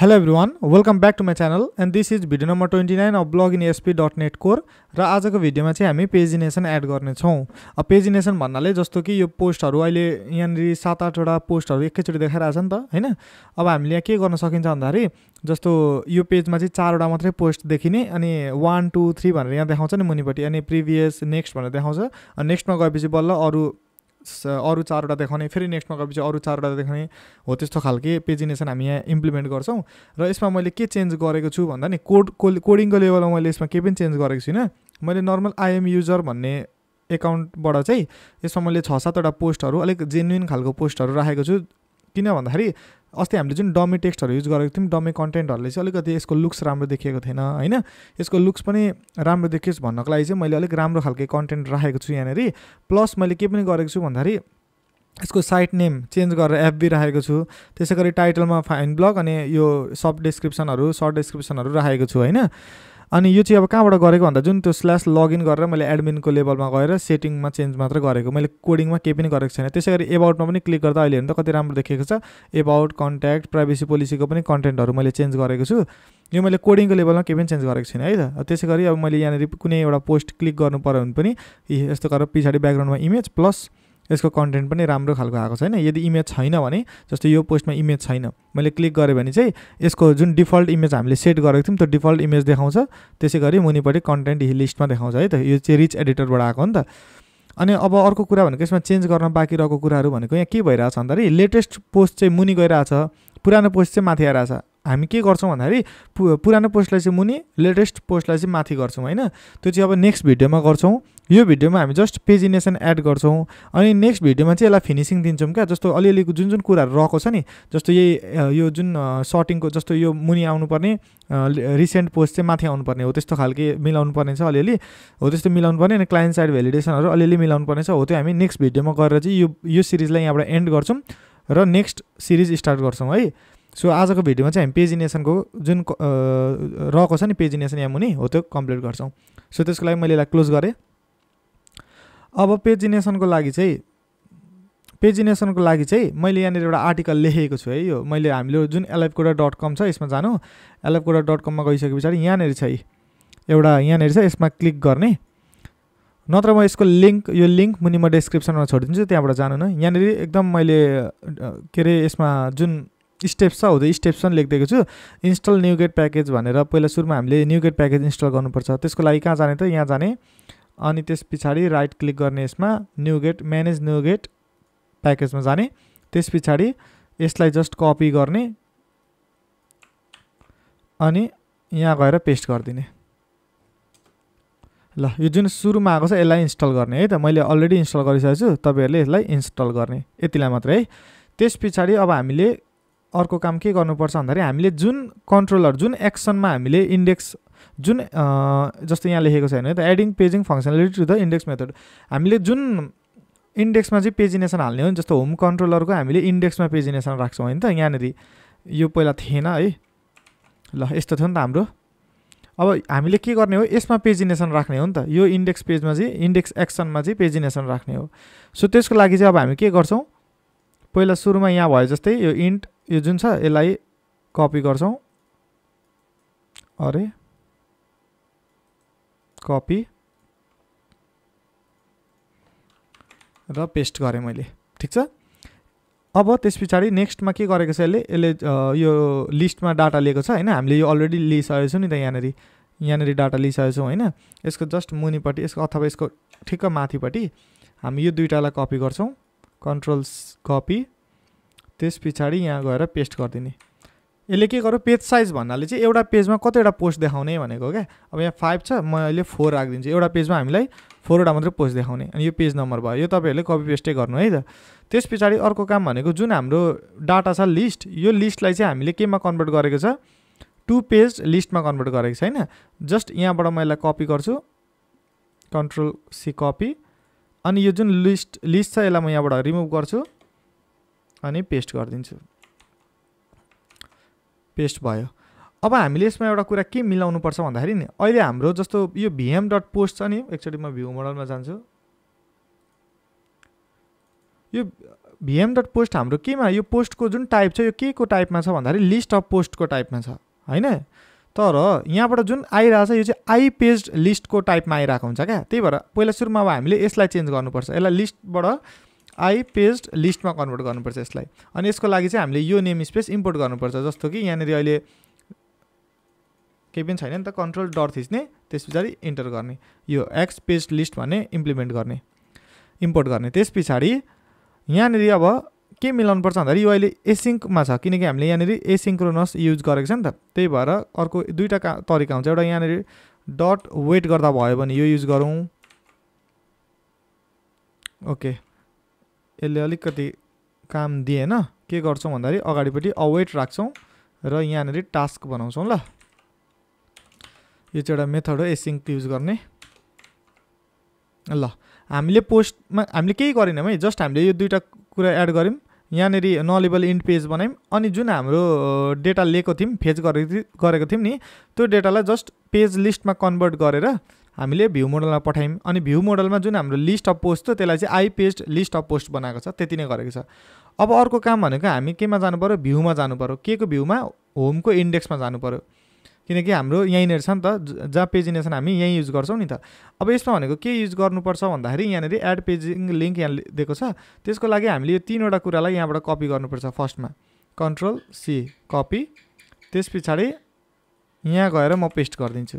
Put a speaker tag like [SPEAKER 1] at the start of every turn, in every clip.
[SPEAKER 1] Hello everyone, welcome back to my channel and this is video number 29 of bloginesp.net core र आजको भिडियोमा चाहिँ हामी पेजिनेसन एड गर्नेछौँ। पेजिनेसन भन्नाले जस्तो कि यो पोस्टहरू अहिले यहाँनिर सात आठवटा पोस्टहरू एकैचोटि देखाइरहेछ नि त होइन? अब हामीले यहाँ के गर्न सकिन्छ भन्दाखेरि जस्तो यो पेजमा चाहिँ चारवटा मात्रै पोस्ट देखिने अनि वान टू थ्री भनेर यहाँ देखाउँछ नि मुनिपट्टि अनि प्रिभियस नेक्स्ट भनेर देखाउँछ। अनि नेक्स्टमा गएपछि बल्ल अरू अरू चारवटा देखाउने फेरि नेक्स्टमा गएपछि अरू चारवटा देखाउने हो त्यस्तो खालके पेजिनेसन हामी यहाँ इम्प्लिमेन्ट गर्छौँ। र यसमा मैले के चेन्ज गरेको छु भन्दा नि कोड कोडिङको लेभलमा मैले यसमा केही पनि चेन्ज गरेको छुइनँ। मैले नर्मल आइएम युजर भन्ने एकाउन्टबाट चाहिँ यसमा मैले छ सातवटा पोस्टहरू अलिक जेन्युन खालको पोस्टहरू राखेको छु। किन भन्दाखेरि अस्ति हामीले जुन डमी टेक्स्टहरू युज गरेको थियौँ डमी कन्टेन्टहरूले चाहिँ अलिकति यसको लुक्स राम्रो देखिएको थिएन होइन? यसको लुक्स पनि राम्रो देखियोस् भन्नको लागि चाहिँ मैले अलिक राम्रो खालको कन्टेन्ट राखेको छु यहाँनिर। प्लस मैले के पनि गरेको छु भन्दाखेरि यसको साइट नेम चेन्ज गरेर एफबी राखेको छु। त्यसै गरी टाइटलमा फाइन ब्लग अनि यो सब डिस्क्रिप्सनहरू सर्ट डिस्क्रिप्सनहरू राखेको छु होइन? अनि यो चाहिँ अब कहाँबाट गरेको भन्दा जुन त्यो स्ल्यास लगइन गरेर मैले एडमिनको लेभलमा गएर सेटिङमा चेन्ज मात्र गरेको मैले कोडिङमा केही पनि गरेको छैन। त्यसै गरी एबाउटमा पनि क्लिक गर्दा अहिले हेर्नु त कति राम्रो देखेको छ। एबाउट कन्ट्याक्ट प्राइभेसी पोलिसीको पनि कन्टेन्टहरू मैले चेन्ज गरेको छु। यो मैले कोडिङको लेभलमा केही पनि चेन्ज गरेको छैन है त। त्यसै गरी अब मैले यहाँनिर कुनै एउटा पोस्ट क्लिक गर्नु पऱ्यो भने पनि यस्तो गरेर पछाडि ब्याकग्राउन्डमा इमेज प्लस यसको कन्टेन्ट पनि राम्रो खालको आएको छैन। यदि इमेज छैन भने जस्तो यो पोस्टमा इमेज छैन मैले क्लिक गरेँ भने चाहिँ यसको जुन डिफल्ट इमेज हामीले सेट गरेको थियौँ त्यो डिफल्ट इमेज देखाउँछ। त्यसै गरी मुनिपट्टि कन्टेन्ट लिस्टमा देखाउँछ है त। यो चाहिँ रिच एडिटरबाट आएको नि त। अनि अब अर्को कुरा भनेको यसमा चेन्ज गर्न बाँकी रहेको कुराहरू भनेको यहाँ के भइरहेछ भन्दाखेरि लेटेस्ट पोस्ट चाहिँ मुनि गइरहेछ पुरानो पोस्ट चाहिँ माथि आइरहेछ। हामी के गर्छौँ भन्दाखेरि पु पुरानो पोस्टलाई चाहिँ मुनि लेटेस्ट पोस्टलाई चाहिँ माथि गर्छौँ होइन? त्यो चाहिँ अब नेक्स्ट भिडियोमा गर्छौँ। यो भिडियोमा हामी जस्ट पेजिनेसन एड गर्छौँ। अनि नेक्स्ट भिडियोमा चाहिँ यसलाई फिनिसिङ दिन्छौँ क्या जस्तो अलिअलि जुन जुन कुराहरू रहेको छ नि जस्तो यही यो जुन सर्टिङको जस्तो यो मुनि आउनुपर्ने रिसेन्ट पोस्ट चाहिँ माथि आउनुपर्ने हो। त्यस्तो खालके मिलाउनु पर्ने छ अलिअलि। हो त्यस्तो मिलाउनु पर्ने अनि क्लाइन्ट साइड भ्यालिडेसनहरू अलिअलि मिलाउनु पर्ने छ। हो त्यो हामी नेक्स्ट भिडियोमा गरेर चाहिँ यो यो सिरिजलाई यहाँबाट एन्ड गर्छौँ। र नेक्स्ट सिरिज स्टार्ट गर्छौँ है। सो आजको भिडियोमा चाहिँ हामी पेजिनेसनको जुन रहेको छ नि पेजिनेसन यहाँ मुनि हो त्यो कम्प्लिट गर्छौँ। सो त्यसको लागि मैले यसलाई क्लोज गरेँ। अब पेजिनेसनको लागि चाहिँ पेजिनेसनको लागि चाहिँ मैले यहाँनिर एउटा आर्टिकल लेखेको छु है यो मैले हामीले जुन एलएफकोडा डट कम छ यसमा जानु एलएफकोडा डट कममा गइसके पछाडि यहाँनिर छ एउटा यहाँनिर छ यसमा क्लिक गर्ने। नत्र म यसको लिङ्क यो लिङ्क मुनि म डिस्क्रिप्सनमा छोडिदिन्छु त्यहाँबाट जानु न। यहाँनिर एकदम मैले के अरे यसमा जुन स्टेप्स छ हो त्यो स्टेप्स पनि लेखिदिएको छु। इन्स्टल न्यु गेट प्याकेज भनेर पहिला सुरुमा हामीले न्यु गेट प्याकेज इन्स्टल गर्नुपर्छ। त्यसको लागि कहाँ जाने त यहाँ जाने। अनि त्यस पछाडि राइट क्लिक गर्ने यसमा NuGet manage NuGet प्याकेजमा जाने। त्यस पछाडि यसलाई जस्ट कपी गर्ने। अनि यहाँ गएर पेस्ट गरिदिने। ल यो जुन सुरुमा आएको छ यसलाई इन्स्टल गर्ने है त। मैले अलरेडी इन्स्टल गरिसकेको छु तपाईँहरूले यसलाई इन्स्टल गर्ने। यतिलाई मात्रै है। त्यस पछाडि अब हामीले अर्को काम के गर्नुपर्छ भन्दाखेरि हामीले जुन कन्ट्रोलर जुन एक्सनमा हामीले इन्डेक्स जुन जस्तो यहाँ लेखेको छैन त adding paging functionality to the index method हामीले जुन इन्डेक्समा चाहिँ पेजिनेसन हाल्ने हो नि जस्तो होम कन्ट्रोलरको हामीले इन्डेक्समा पेजिनेसन राख्छौँ होइन त यहाँनिर। यो पहिला थिएन है। ल यस्तो थियो नि त हाम्रो। अब हामीले के गर्ने हो? यसमा पेजिनेसन राख्ने हो नि त। यो इन्डेक्स पेजमा चाहिँ इन्डेक्स एक्सनमा चाहिँ पेजिनेसन राख्ने हो। सो त्यसको लागि चाहिँ अब हामी के गर्छौँ? पहिला सुरुमा यहाँ भयो जस्तै यो इन्ट यो जुन छ यसलाई कपी गर्छौँ। अरे। कपी र पेस्ट गरेँ मैले। ठिक छ? अब त्यस पछाडि नेक्स्टमा के गरेको छ यसले? यसले यो लिस्टमा डाटा लिएको छ होइन? हामीले यो अलरेडी लिइसकेको छौँ नि त यहाँनिर। यहाँनिर डाटा लिइसकेको छौँ होइन? यसको जस्ट मुनिपट्टि यसको अथवा यसको ठिक्क माथिपट्टि हामी यो दुइटालाई कपी गर्छौँ। कन्ट्रोल कपी त्यस पछाडि यहाँ गएर पेस्ट गरिदिने। यसले के गर्यो? पेज साइज भन्नाले चाहिँ एउटा पेजमा कतिवटा पोस्ट देखाउने भनेको क्या। अब यहाँ फाइभ छ म अहिले फोर राखिदिन्छु। एउटा पेजमा हामीलाई फोरवटा मात्रै पोस्ट देखाउने। अनि यो पेज नम्बर भयो। यो तपाईँहरूले कपी पेस्टै गर्नु है त। त्यस पछाडि अर्को काम भनेको जुन हाम्रो डाटा छ लिस्ट यो लिस्टलाई चाहिँ हामीले केमा कन्भर्ट गरेको छ? टु पेज लिस्टमा कन्भर्ट गरेको छैन जस्ट यहाँबाट म यसलाई कपी गर्छु। कन्ट्रोल सी कपी अनि यो जुन लिस्ट लिस्ट छ यसलाई म यहाँबाट रिमुभ गर्छु अनि पेस्ट गरिदिन्छु। पेस्ट भयो। अब हामीले यसमा एउटा कुरा के मिलाउनु पर्छ भन्दाखेरि नि अहिले हाम्रो जस्तो यो भिएम डट पोस्ट छ नि एकचोटि म भ्यू मोडलमा जान्छु। यो भिएम डट पोस्ट हाम्रो केमा यो पोस्टको जुन टाइप छ यो के को टाइपमा छ भन्दाखेरि लिस्ट अफ पोस्टको टाइपमा छ होइन? तर यहाँबाट जुन आइरहेछ यो चाहिँ आई पेज लिस्टको टाइपमा आइरहेको हुन्छ क्या? त्यही भएर पहिला सुरुमा अब हामीले यसलाई चेन्ज गर्नुपर्छ। यसलाई लिस्टबाट आई पेज लिस्टमा कन्भर्ट गर्नुपर्छ यसलाई। अनि यसको लागि चाहिँ हामीले यो नेम स्पेस इम्पोर्ट गर्नुपर्छ जस्तो कि यहाँनिर अहिले केही पनि छैन नि त कन्ट्रोल डर थिच्ने त्यस पछाडि इन्टर गर्ने। यो एक्स पेज लिस्ट भन्ने इम्प्लिमेन्ट गर्ने इम्पोर्ट गर्ने। त्यस पछाडि यहाँनिर अब के मिलाउनुपर्छ भन्दाखेरि यो अहिले एसिङ्कमा छ। किनकि हामीले यहाँनिर एसिङ्क्रोनस युज गरेको छ नि त। त्यही भएर अर्को दुईवटा का तरिका हुन्छ। एउटा यहाँनिर डट वेट गर्दा भयो भने यो युज गरौँ। ओके। यसले अलिकति काम दिएन। के गर्छौँ भन्दाखेरि अगाडिपट्टि अवेट राख्छौँ र यहाँनिर टास्क बनाउँछौँ ल। यो चाहिँ एउटा मेथड हो एसिङ्क युज गर्ने। ल। हामीले पोस्टमा हामीले केही गरेनौँ है। जस्ट हामीले यो दुइटा कुरा एड गऱ्यौँ। यहाँनिर नलेबल इन्ट पेज बनायौँ। अनि जुन हाम्रो डेटा लिएको थियौँ फेच गरेको गरेको थियौँ नि त्यो डेटालाई जस्ट पेज लिस्टमा कन्भर्ट गरेर हामीले भ्यू मोडलमा पठायौँ। अनि भ्यू मोडलमा जुन हाम्रो लिस्ट अफ पोस्ट थियो त्यसलाई चाहिँ I page list of post बनाएको छ त्यति नै गरेको छ। अब अर्को काम भनेको हामी केमा जानु पऱ्यो भ्यूमा जानु पऱ्यो के को भ्यूमा? होमको इन्डेक्समा जानु पऱ्यो किनकि हाम्रो यहीँनिर छ नि त जहाँ पेजिनेसन हामी यहीँ युज गर्छौँ नि त। अब यसमा भनेको के युज गर्नुपर्छ भन्दाखेरि यहाँनिर एड पेजिङ लिङ्क यहाँ दिएको छ। त्यसको लागि हामीले यो तिनवटा कुरालाई यहाँबाट कपी गर्नुपर्छ फर्स्टमा। Control C copy. त्यस पछाडि यहाँ गएर म पेस्ट गरिदिन्छु।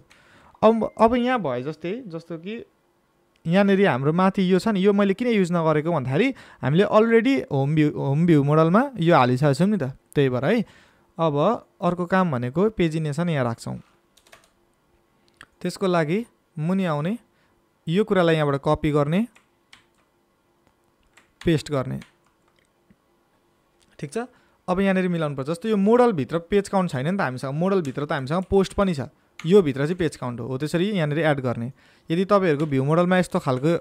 [SPEAKER 1] अब अब यहाँ भयो जस्तै जस्तो कि यहाँनिर हाम्रो माथि यो छ नि यो मैले किन युज नगरेको भन्दाखेरि हामीले already home view home view मोडलमा यो हालिसकेको छौँ नि त त्यही भएर है। अब अर्को काम भनेको पेजिनेसन यहाँ राख्छौँ। त्यसको लागि मुनि आउने यो कुरालाई यहाँबाट कपी गर्ने पेस्ट गर्ने। ठिक छ? अब यहाँनिर मिलाउनु पर्छ जस्तो यो मोडलभित्र पेज काउन्ट छैन नि त हामीसँग मोडलभित्र त हामीसँग पोस्ट पनि छ। यो भित्र चाहिँ पेज काउन्ट हो। त्यसरी यहाँनिर एड गर्ने। यदि तपाईँहरूको भ्यू मोडलमा यस्तो खालको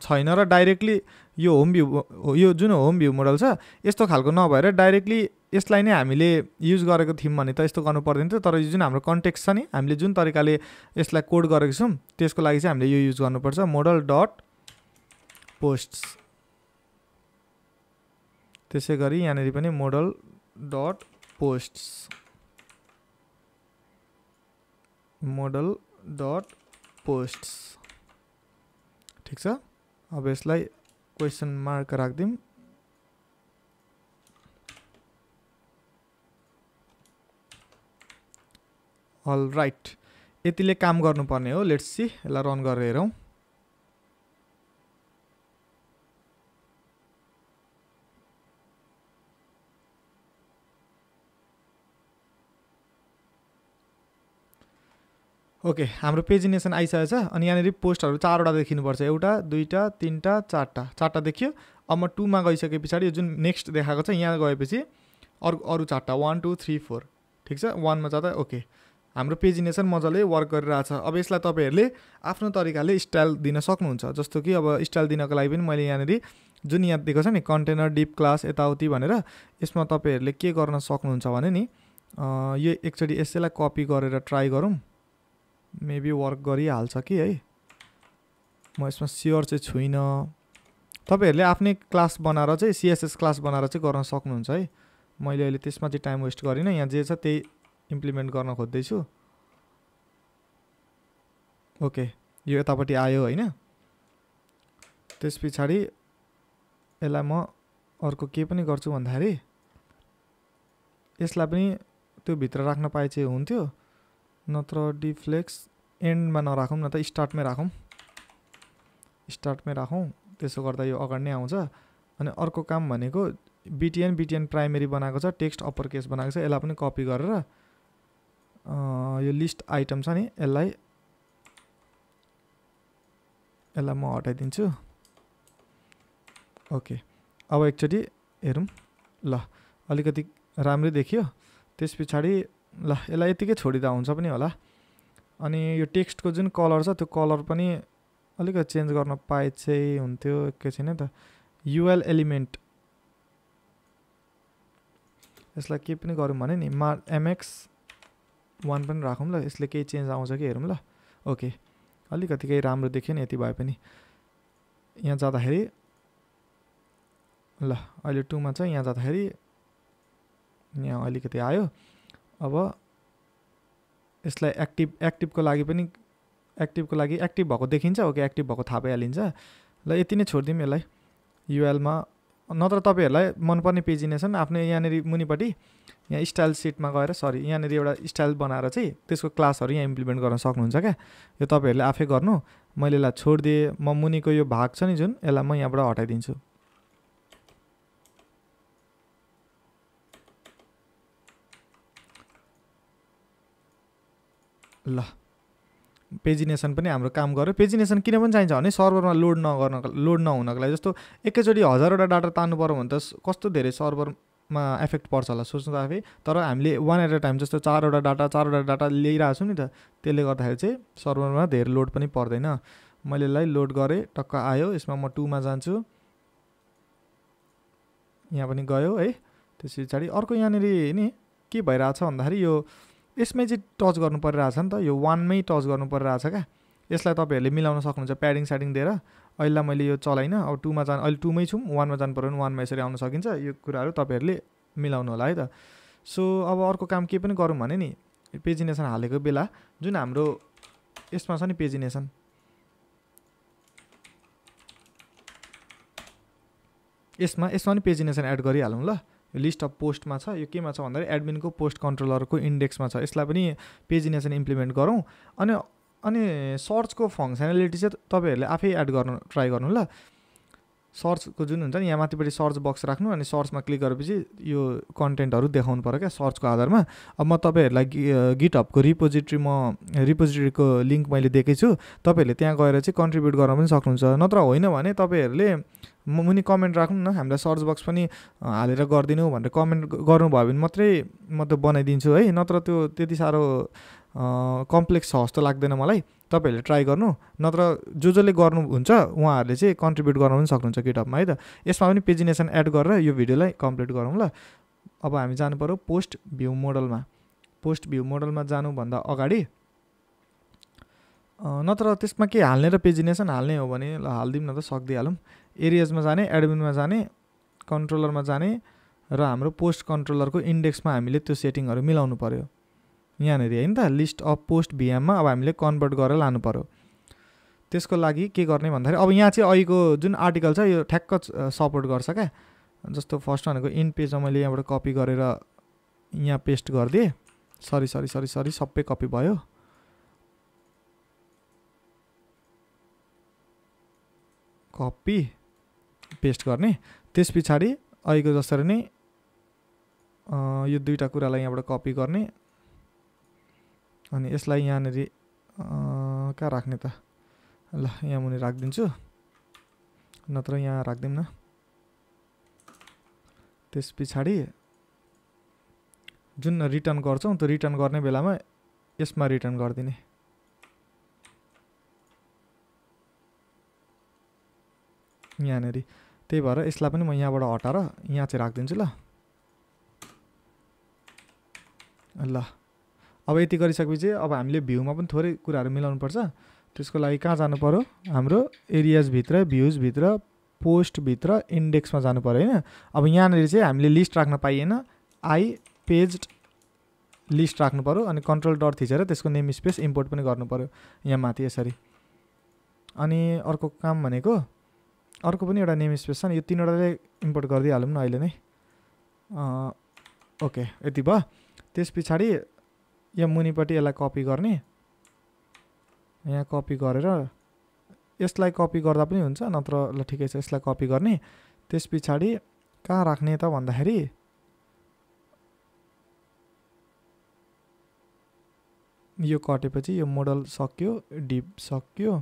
[SPEAKER 1] छैन र डाइरेक्टली यो होम भ्यू यो जुन होम भ्यू मोडल छ यस्तो खालको नभएर डाइरेक्टली यसलाई नै हामीले युज गरेको थियौँ भने त यस्तो गर्नु पर्दैन थियो। तर यो जुन हाम्रो कन्टेक्स्ट छ नि हामीले जुन तरिकाले यसलाई कोड गरेको छौँ त्यसको लागि चाहिँ हामीले यो युज गर्नुपर्छ। मोडल डट पोस्ट त्यसै गरी यहाँनिर पनि model dot post model dot post ठिक छ? अब यसलाई क्वेसन मार्क राखिदिउँ। अल राइट यतिले काम गर्नुपर्ने हो. लेट्स सी यसलाई रन गरेर हेरौँ। ओके हाम्रो पेजिनेसन आइसकेको छ अनि यहाँनिर पोस्टहरू चारवटा देखिनुपर्छ। एउटा दुईवटा तिनवटा चारवटा। चारवटा देखियो। अब म टूमा गइसके पछाडि जुन नेक्स्ट देखाएको छ यहाँ गएपछि अरू अरू चारवटा। वान टू थ्री फोर ठिक छ? वानमा जाँदा ओके हाम्रो पेजिनेसन मजाले वर्क गरिरहेछ। अब यसलाई तपाईँहरूले आफ्नो तरिकाले स्टाइल दिन सक्नुहुन्छ। जस्तो कि अब स्टाइल दिनको लागि पनि मैले यहाँनिर जुन यहाँ दिएको छ नि कन्टेनर डिप क्लास यताउति भनेर यसमा तपाईँहरूले के गर्न सक्नुहुन्छ भने नि यो एकचोटि यसैलाई कपी गरेर ट्राई गरौँ। मेबी वर्क गरिहाल्छ कि है। म यसमा स्योर चाहिँ छुइनँ। तपाईँहरूले आफ्नै क्लास बनाएर चाहिँ सिएसएस क्लास बनाएर चाहिँ गर्न सक्नुहुन्छ है। मैले अहिले त्यसमा चाहिँ टाइम वेस्ट गरिनँ। यहाँ जे छ त्यही इम्प्लिमेन्ट गर्न खोज्दैछु। ओके यो यतापट्टि आयो होइन। त्यस पछाडि यसलाई म अर्को के पनि गर्छु भन्दाखेरि यसलाई पनि त्यो भित्र राख्न पाए चाहिँ हुन्थ्यो। नत्र डिफ्लेक्स एन्डमा नराखौँ न त स्टार्टमै राखौँ। स्टार्टमै राखौँ त्यसो गर्दा यो अगाडि नै आउँछ। अनि अर्को काम भनेको बिटिएन बिटिएन प्राइमेरी बनाएको छ टेक्स्ट अप्पर केस बनाएको छ यसलाई पनि कपी गरेर यो लिस्ट आइटम छ नि यसलाई यसलाई म हटाइदिन्छु। ओके अब एकचोटि हेरौँ ल अलिकति राम्रै देखियो। त्यस पछाडि ल यसलाई यतिकै छोडिँदा हुन्छ पनि होला। अनि यो टेक्स्टको जुन कलर छ त्यो कलर पनि अलिकति चेन्ज गर्न पाए चाहिँ हुन्थ्यो एकैछिन है त। UL element. यसलाई के पनि गरौँ भने नि मा एमएक्स वान पनि राखौँ ल यसले केही चेन्ज आउँछ कि हेरौँ ल। ओके। अलिकति केही राम्रो देख्यो नि यति भए पनि। यहाँ जाँदाखेरि ल अहिले टूमा छ यहाँ जाँदाखेरि यहाँ अलिकति आयो। अब यसलाई एक्टिभ एक्टिभको लागि पनि एक्टिभको लागि एक्टिभ भएको देखिन्छ ओके एक्टिभ भएको थाहा पाइहालिन्छ। ल यति नै छोडिदिउँ यसलाई। युएलमा नत्र तपाईँहरूलाई मनपर्ने पेजिनेसन आफ्नो यहाँनिर मुनिपट्टि यहाँ स्टाइल सिटमा गएर सरी यहाँनिर एउटा स्टाइल बनाएर चाहिँ त्यसको क्लासहरू यहाँ इम्प्लिमेन्ट गर्न सक्नुहुन्छ क्या? यो तपाईँहरूले आफै गर्नु। मैले यसलाई छोडिदिएँ। म मुनिको यो भाग छ नि जुन यसलाई म यहाँबाट हटाइदिन्छु। ल। पेजिनेसन पनि हाम्रो काम गर्यो। पेजिनेसन किन पनि चाहिन्छ भने सर्भरमा लोड नगर्नको लोड नहुनको लागि। जस्तो एकैचोटि हजारवटा डाटा तान्नु पऱ्यो भने त कस्तो धेरै सर्भरमा एफेक्ट पर्छ होला सोच्नु त आफै। तर हामीले वान एट अ टाइम जस्तो चारवटा डाटा चारवटा डाटा ल्याइरहेको छु नि त त्यसले गर्दाखेरि चाहिँ सर्भरमा धेरै लोड पनि पर्दैन। मैले यसलाई लोड गरेँ टक्क आयो यसमा म टूमा जान्छु। यहाँ पनि गयो है त्यस पछाडि अर्को यहाँनिर नि के भइरहेछ भन्दाखेरि यो यसमै चाहिँ टच गर्नु परिरहेछ नि त। यो वानमै टच गर्नु परिरहेछ क्या। यसलाई तपाईँहरूले मिलाउन सक्नुहुन्छ प्याडिङ स्याडिङ दिएर। अहिले मैले यो चलाइनँ अब टूमा जानु अहिले टूमै छौँ वानमा जानु पऱ्यो भने वानमा यसरी आउन सकिन्छ। यो कुराहरू तपाईँहरूले मिलाउनु होला है त। सो अब अर्को काम के पनि गरौँ भने नि पेजिनेसन हालेको बेला जुन हाम्रो यसमा छ नि पेजिनेसन। यसमा यसमा पनि पेजिनेसन एड गरिहालौँ ल। लिस्ट अफ पोस्टमा छ यो केमा छ भन्दाखेरि एडमिनको पोस्ट कन्ट्रोलरको इन्डेक्समा छ। यसलाई पनि पेजिनेसन इम्प्लिमेन्ट गरौँ। अनि अनि सर्चको फङ्सनालिटी चाहिँ तपाईँहरूले आफै एड गर्नु ट्राई गर्नु ल सर्चको जुन हुन्छ नि यहाँ माथिपट्टि सर्च बक्स राख्नु अनि सर्चमा क्लिक गरेपछि यो कन्टेन्टहरू देखाउनु पऱ्यो क्या सर्चको आधारमा। अब म तपाईँहरूलाई गिटअपको रिपोजिट्री म रिपोजिट्रीको लिङ्क मैले दिएकै छु। तपाईँहरूले त्यहाँ गएर चाहिँ कन्ट्रिब्युट गर्न पनि सक्नुहुन्छ। नत्र होइन भने तपाईँहरूले मुनि कमेन्ट राख्नु न हामीलाई सर्च बक्स पनि हालेर गरिदिनु भनेर कमेन्ट गर्नुभयो भने मात्रै म त बनाइदिन्छु है। नत्र त्यो त्यति साह्रो कम्प्लेक्स छ जस्तो लाग्दैन मलाई। तपाईँहरूले ट्राई गर्नु नत्र जो जसले गर्नुहुन्छ उहाँहरूले चाहिँ कन्ट्रिब्युट गर्न पनि सक्नुहुन्छ किटअपमा है त। यसमा पनि पेजिनेसन एड गरेर यो भिडियोलाई कम्प्लिट गरौँ ल। अब हामी जानु पऱ्यो पोस्ट भ्यू मोडलमा पोस्ट भ्यू मोडलमा जानुभन्दा अगाडि नत्र त्यसमा के हाल्ने र पेजिनेसन हाल्ने हो भने ल हालिदिउँ न त सक्दिहालौँ। एरियाजमा जाने एडमिनमा जाने कन्ट्रोलरमा जाने र हाम्रो पोस्ट कन्ट्रोलरको इन्डेक्समा हामीले त्यो सेटिङहरू मिलाउनु पऱ्यो यहाँनिर होइन त लिस्ट अफ पोस्ट भिएममा अब हामीले कन्भर्ट गरेर लानु पऱ्यो त्यसको लागि के गर्ने भन्दाखेरि अब यहाँ चाहिँ अहिलेको जुन आर्टिकल छ यो ठ्याक्क सपोर्ट गर्छ क्या। जस्तो फर्स्ट भनेको इन पेजमा मैले यहाँबाट कपी गरेर यहाँ पेस्ट गरिदिएँ। सरी सरी सरी सरी सबै कपी भयो। कपी पेस्ट गर्ने। त्यस पछाडि अहिलेको जसरी नै यो दुईवटा कुरालाई यहाँबाट कपी गर्ने। अनि यसलाई यहाँनिर कहाँ राख्ने त? ल यहाँ मुनि राखिदिन्छु। नत्र यहाँ राखिदिउँ न। त्यस पछाडि जुन रिटर्न गर्छौँ त्यो रिटर्न गर्ने बेलामा यसमा रिटर्न गरिदिने। यहाँनिर। त्यही भएर यसलाई पनि म यहाँबाट हटाएर यहाँ चाहिँ राखिदिन्छु ल। ल। अब यति गरिसकेपछि अब हामीले भ्यूमा पनि थोरै कुराहरू मिलाउनु पर्छ त्यसको लागि कहाँ जानु पऱ्यो हाम्रो एरियाजभित्र भ्युजभित्र पोस्टभित्र इन्डेक्समा जानु पऱ्यो होइन? अब यहाँनिर चाहिँ हामीले लिस्ट राख्न पाइएन। आई पेज लिस्ट राख्नु पऱ्यो अनि कन्ट्रोल डट थिचेर त्यसको नेम स्पेस इम्पोर्ट पनि गर्नु पऱ्यो यहाँ माथि यसरी। अनि अर्को काम भनेको अर्को पनि एउटा नेम स्पेस छ नि यो तिनवटाले इम्पोर्ट गरिदिइहालौँ न अहिले नै। ओके यति भयो। त्यस पछाडि यहाँ मुनिपट्टि यसलाई कपी गर्ने। यहाँ कपी गरेर यसलाई कपी गर्दा पनि हुन्छ नत्र ल ठिकै छ यसलाई कपी गर्ने। त्यस पछाडि कहाँ राख्ने त भन्दाखेरि यो कटेपछि यो मोडल सक्यो डिप सक्यो।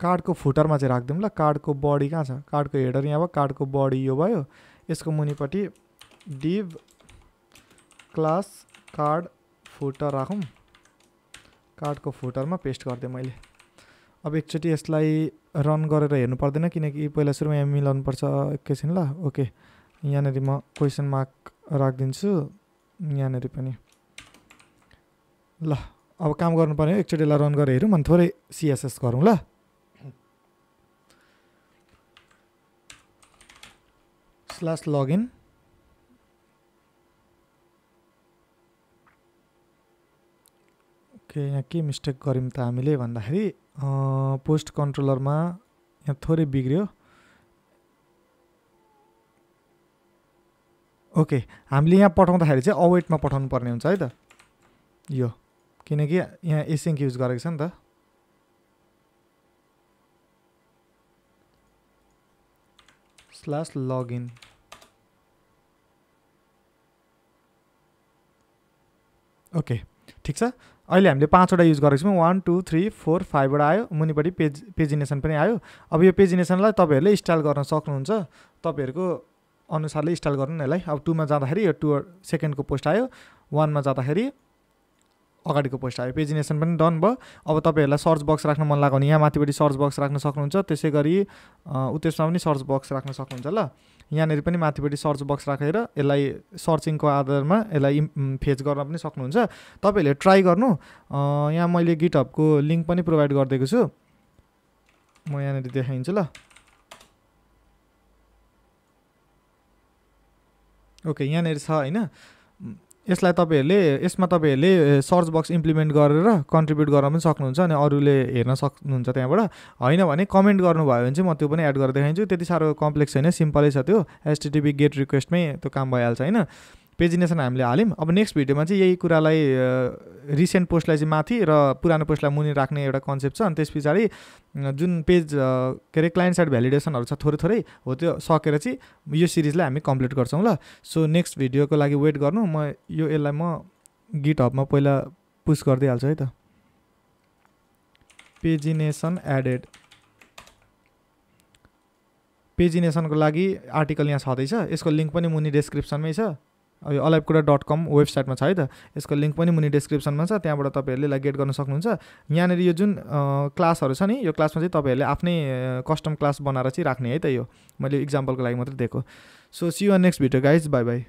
[SPEAKER 1] कार्डको फुटरमा चाहिँ राखिदिउँ ल। कार्डको बडी कहाँ छ? कार्डको हेडर यहाँ भयो कार्डको बडी यो भयो। यसको मुनिपट्टि डिभ क्लास कार्ड फुटर राखौँ। कार्डको फुटरमा पेस्ट गरिदिएँ मैले। अब एकचोटि यसलाई रन गरेर हेर्नु पर्दैन किनकि पहिला सुरुमा यहाँ मिलाउनु पर्छ एकैछिन ल ओके। यहाँनिर म क्वेसन मार्क राखिदिन्छु। यहाँनिर पनि। ल अब काम गर्नु पर्ने एकचोटि यसलाई रन गरेर हेरौँ अनि थोरै सिएसएस गरौँ ल। Slash login. ओके यहाँ के मिस्टेक गऱ्यौँ त हामीले भन्दाखेरि पोस्ट कन्ट्रोलरमा यहाँ थोरै बिग्रियो। ओके हामीले यहाँ पठाउँदाखेरि चाहिँ अवेटमा पठाउनु पर्ने हुन्छ है त। यो किनकि यहाँ एसिङ्क युज गरेको छ नि त। स्ल्यास लगइन ओके ठिक छ? अहिले हामीले पाँचवटा युज गरेको छौँ। वान टू थ्री फोर फाइभबाट आयो। मुनिपट्टि पेज पेजिनेसन पनि आयो। अब यो पेजिनेसनलाई तपाईँहरूले स्टाइल गर्न सक्नुहुन्छ। तपाईँहरूको अनुसारले स्टाइल गर्नु न यसलाई। अब टूमा जाँदाखेरि यो टु सेकेन्डको पोस्ट आयो। वानमा जाँदाखेरि अगाडिको पोस्ट आयो। पेजिनेसन पनि डन भयो। अब तपाईँहरूलाई सर्च बक्स राख्न मन लाग्यो भने यहाँ माथिपट्टि सर्च बक्स राख्न सक्नुहुन्छ। त्यसै गरी उत्तेसमा पनि सर्च बक्स राख्न सक्नुहुन्छ ल। यहाँनिर पनि माथिपट्टि सर्च बक्स राखेर यसलाई सर्चिङको आधारमा यसलाई फेच गर्न पनि सक्नुहुन्छ। तपाईँहरूले ट्राई गर्नु। यहाँ मैले गिटअपको लिङ्क पनि प्रोभाइड गरिदिएको छु। म यहाँनिर देखाइदिन्छु ल। ओके यहाँनिर छ होइन? यसलाई तपाईँहरूले यसमा तपाईँहरूले सर्च बक्स इम्प्लिमेन्ट गरेर कन्ट्रिब्युट गर्न पनि सक्नुहुन्छ अनि अरूले हेर्न सक्नुहुन्छ त्यहाँबाट। होइन भने कमेन्ट गर्नुभयो भने चाहिँ म त्यो पनि एड गरेर देखाइदिन्छु। त्यति साह्रो कम्प्लेक्स छैन सिम्पलै छ त्यो। एसटिटिभी गेट रिक्वेस्टमै त्यो काम भइहाल्छ होइन? पेजिनेसन हामीले हाल्यौँ। अब नेक्स्ट भिडियोमा चाहिँ यही कुरालाई रिसेन्ट पोस्टलाई चाहिँ माथि र पुरानो पोस्टलाई मुनि राख्ने एउटा कन्सेप्ट छ। अनि त्यस पछाडि जुन पेज के अरे क्लाइन्ट साइड भ्यालिडेसनहरू छ थोरै थोरै हो त्यो सकेर चाहिँ यो सिरिजलाई हामी कम्प्लिट गर्छौँ ल। सो नेक्स्ट भिडियोको लागि वेट गर्नु। म यो यसलाई म गिट हबमा पहिला पुस गरिदिइहाल्छु है त। पेजिनेसन एडेड पेजिनेसनको लागि आर्टिकल यहाँ छँदैछ। यसको लिङ्क पनि मुनि डिस्क्रिप्सनमै छ। यो अलाइभकुडा डट कम वेबसाइटमा छ है त। यसको लिङ्क पनि मुनि डिस्क्रिप्सनमा छ त्यहाँबाट तपाईँहरूले यसलाई गेट गर्न सक्नुहुन्छ। यहाँनिर यो जुन क्लासहरू छ नि यो क्लासमा चाहिँ तपाईँहरूले आफ्नै कस्टम क्लास बनाएर चाहिँ राख्ने है त यो। मैले इक्जाम्पलको लागि मात्रै दिएको। So see you next video guys bye bye